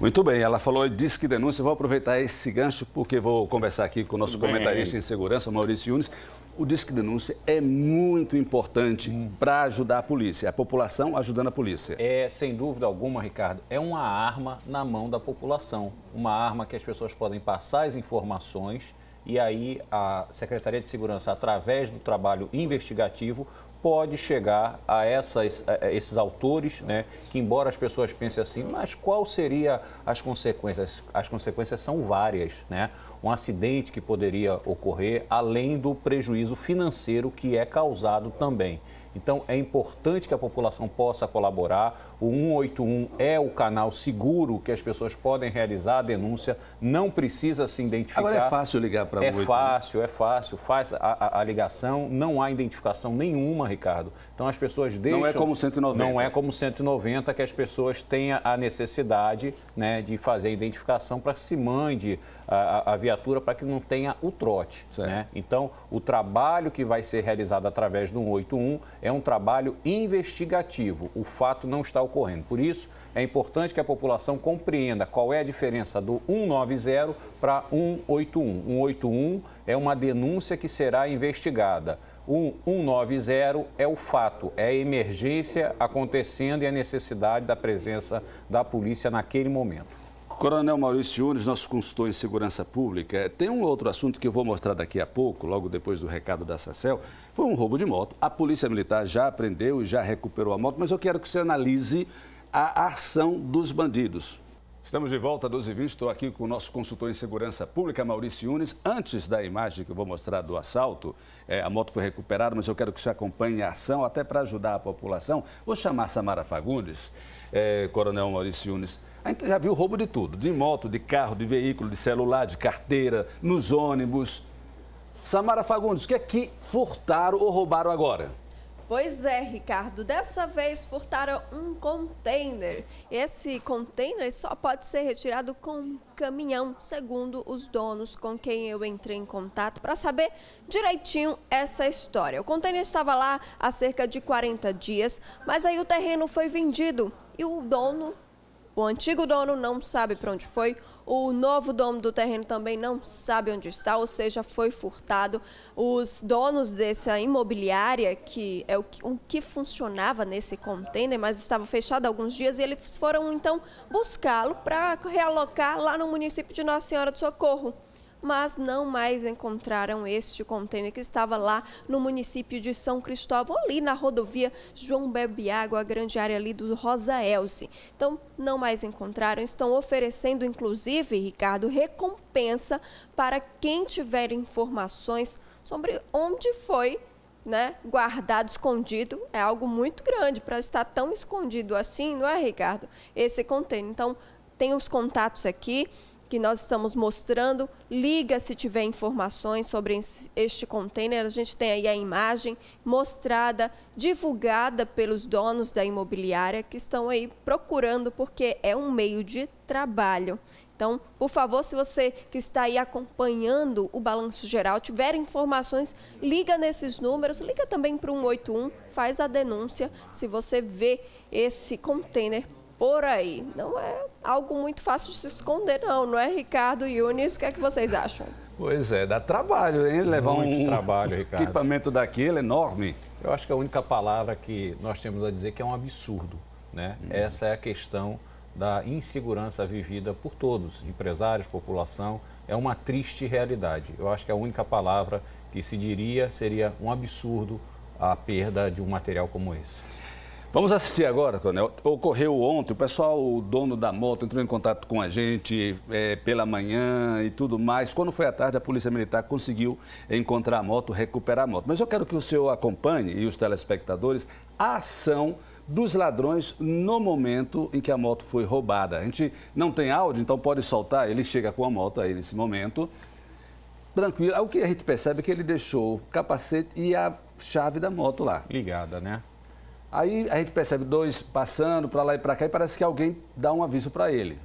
Muito bem, ela falou disse que denúncia. Vou aproveitar esse gancho porque vou conversar aqui com o nosso comentarista em segurança, Maurício Yunes. O Disque Denúncia é muito importante hum. para ajudar a polícia, a população ajudando a polícia. É, sem dúvida alguma, Ricardo, é uma arma na mão da população. Uma arma que as pessoas podem passar as informações e aí a Secretaria de Segurança, através do trabalho investigativo, pode chegar a, essas, a esses autores, né, que embora as pessoas pensem assim, mas qual seria as consequências? As consequências são várias, né? Um acidente que poderia ocorrer, além do prejuízo financeiro que é causado também. Então é importante que a população possa colaborar. O 181 é o canal seguro que as pessoas podem realizar a denúncia, não precisa se identificar. Agora é fácil ligar para o É fácil, é fácil, faz a, a, a, ligação, não há identificação nenhuma, Ricardo. Então as pessoas deixam... Não é como 190. Não é como 190 que as pessoas tenham a necessidade né, de fazer a identificação para que se mande a, a viatura para que não tenha o trote. Né? Então o trabalho que vai ser realizado através do 181 é um trabalho investigativo. O fato não está ocorrendo. Por isso, é importante que a população compreenda qual é a diferença do 190 para 181. 181 é uma denúncia que será investigada. O 190 é o fato, é a emergência acontecendo e a necessidade da presença da polícia naquele momento. Coronel Maurício Nunes, nosso consultor em segurança pública, tem um outro assunto que eu vou mostrar daqui a pouco, logo depois do recado da SACEL. Foi um roubo de moto. A Polícia Militar já apreendeu e já recuperou a moto, mas eu quero que você analise a ação dos bandidos. Estamos de volta, 12 h Estou aqui com o nosso consultor em segurança pública, Maurício Nunes. Antes da imagem que eu vou mostrar do assalto, é, a moto foi recuperada, mas eu quero que você acompanhe a ação, até para ajudar a população. Vou chamar Samara Fagundes, é, Coronel Maurício Nunes. A gente já viu roubo de tudo, de moto, de carro, de veículo, de celular, de carteira, nos ônibus. Samara Fagundes, o que é que furtaram ou roubaram agora? Pois é, Ricardo. Dessa vez furtaram um container. Esse container só pode ser retirado com um caminhão, segundo os donos com quem eu entrei em contato para saber direitinho essa história. O container estava lá há cerca de 40 dias, mas aí o terreno foi vendido e o dono o antigo dono não sabe para onde foi, o novo dono do terreno também não sabe onde está, ou seja, foi furtado. Os donos dessa imobiliária, que é o que, o que funcionava nesse container, mas estava fechado há alguns dias, e eles foram então buscá-lo para realocar lá no município de Nossa Senhora do Socorro mas não mais encontraram este contêiner que estava lá no município de São Cristóvão, ali na rodovia João Bebiágua, a grande área ali do Rosa Elze. Então, não mais encontraram, estão oferecendo, inclusive, Ricardo, recompensa para quem tiver informações sobre onde foi né, guardado, escondido, é algo muito grande para estar tão escondido assim, não é, Ricardo? Esse contêiner. Então, tem os contatos aqui, que nós estamos mostrando. Liga se tiver informações sobre este container. A gente tem aí a imagem mostrada, divulgada pelos donos da imobiliária que estão aí procurando, porque é um meio de trabalho. Então, por favor, se você que está aí acompanhando o balanço geral, tiver informações, liga nesses números, liga também para o 181, faz a denúncia se você vê esse container por aí. Não é algo muito fácil de se esconder, não, não é, Ricardo e Yunis? O que é que vocês acham? Pois é, dá trabalho, hein? Levar muito um trabalho, Ricardo. equipamento daquele enorme. Eu acho que a única palavra que nós temos a dizer é que é um absurdo. Né? Hum. Essa é a questão da insegurança vivida por todos, empresários, população. É uma triste realidade. Eu acho que a única palavra que se diria seria um absurdo a perda de um material como esse. Vamos assistir agora, Coronel. Ocorreu ontem, o pessoal, o dono da moto, entrou em contato com a gente é, pela manhã e tudo mais. Quando foi à tarde, a Polícia Militar conseguiu encontrar a moto, recuperar a moto. Mas eu quero que o senhor acompanhe, e os telespectadores, a ação dos ladrões no momento em que a moto foi roubada. A gente não tem áudio, então pode soltar. Ele chega com a moto aí nesse momento, tranquilo. O que a gente percebe é que ele deixou o capacete e a chave da moto lá. Ligada, né? Aí a gente percebe dois passando para lá e para cá e parece que alguém dá um aviso para ele.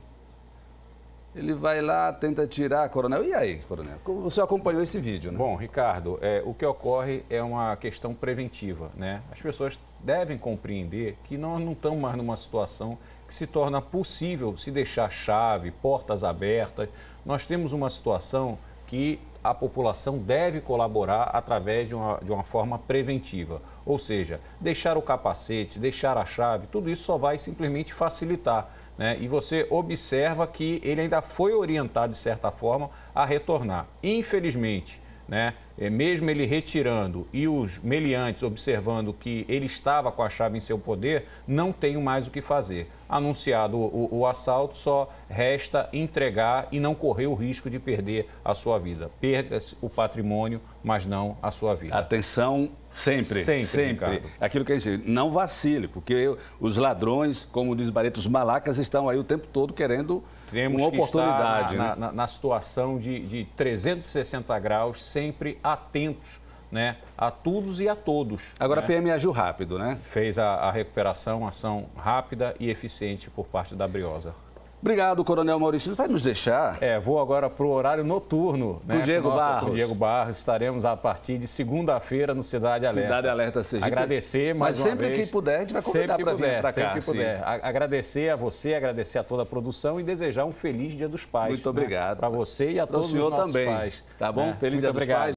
Ele vai lá, tenta tirar, coronel. E aí, coronel? Você acompanhou esse vídeo, né? Bom, Ricardo, é, o que ocorre é uma questão preventiva, né? As pessoas devem compreender que nós não estamos mais numa situação que se torna possível se deixar chave, portas abertas. Nós temos uma situação que a população deve colaborar através de uma, de uma forma preventiva. Ou seja, deixar o capacete, deixar a chave, tudo isso só vai simplesmente facilitar. Né? E você observa que ele ainda foi orientado, de certa forma, a retornar. Infelizmente, né? É, mesmo ele retirando e os meliantes observando que ele estava com a chave em seu poder, não tem mais o que fazer. Anunciado o, o, o assalto, só resta entregar e não correr o risco de perder a sua vida. Perda-se o patrimônio, mas não a sua vida. Atenção sempre, sempre. sempre. Aquilo que a gente não vacile, porque os ladrões, como diz Barreto, os malacas estão aí o tempo todo querendo Temos uma oportunidade. Na, né? na, na, situação de, de 360 graus, sempre atentos né, a todos e a todos. Agora né? a PM agiu rápido, né? Fez a, a recuperação, ação rápida e eficiente por parte da Briosa. Obrigado, Coronel Maurício. Vai nos deixar? É, vou agora para o horário noturno. Né? Diego Nossa, Barros. Pro Diego Barros. Estaremos a partir de segunda-feira no Cidade Alerta. Cidade Alerta Sergipe. Agradecer mais Mas sempre que puder, a gente vai convidar para vir para cá. Sempre que puder. Agradecer a você, agradecer a toda a produção e desejar um feliz Dia dos Pais. Muito obrigado. Né? Para você e a todos os nossos também. pais. Tá bom? Né? Feliz Muito Dia obrigado. dos Pais.